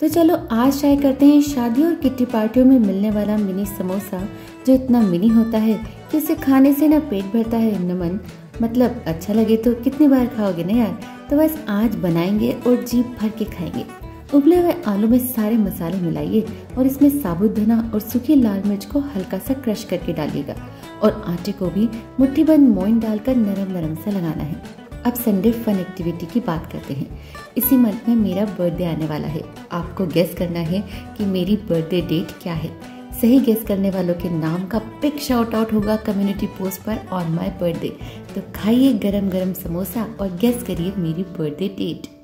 तो चलो आज ट्राई करते हैं शादी और किट्टी पार्टियों में मिलने वाला मिनी समोसा, जो इतना मिनी होता है कि उसे खाने से ना पेट भरता है न मन मतलब अच्छा लगे तो कितनी बार खाओगे ना यार? तो बस आज बनाएँगे और जीप भर के खाएँगे। उबले हुए आलू में सारे मसाले मिलाइए और इसमें साबुत धना और सूखी लाल मिर्च को हल्का सा क्रश करके डालिएगा। और आटे को भी मुट्ठी बंद मोइन डालकर नरम नरम से लगाना है। अब संडे फन एक्टिविटी की बात करते हैं। इसी मंथ में मेरा बर्थडे आने वाला है। आपको गेस करना है कि मेरी बर्थडे डेट क्या है। सही गेस करने वालों के नाम का पिक शाउट आउट होगा कम्युनिटी पोस्ट पर ऑन माय बर्थडे तो खाइए गरम गरम समोसा और गेस करिए मेरी बर्थडे डेट